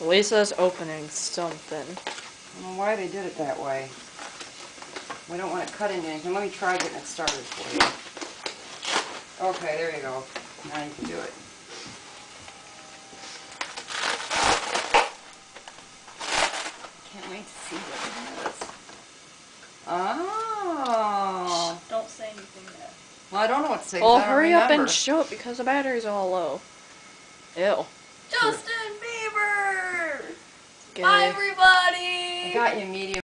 Lisa's opening something. I don't know why they did it that way. We don't want it cut into anything. Let me try getting it started for you. Okay, there you go. Now you can do it. Can't wait to see what it is. Oh. Don't say anything yet. Well, I don't know what to say. 'cause Well, hurry up and show it because the battery's all low. Ew. Justin Bye, everybody! I got you medium.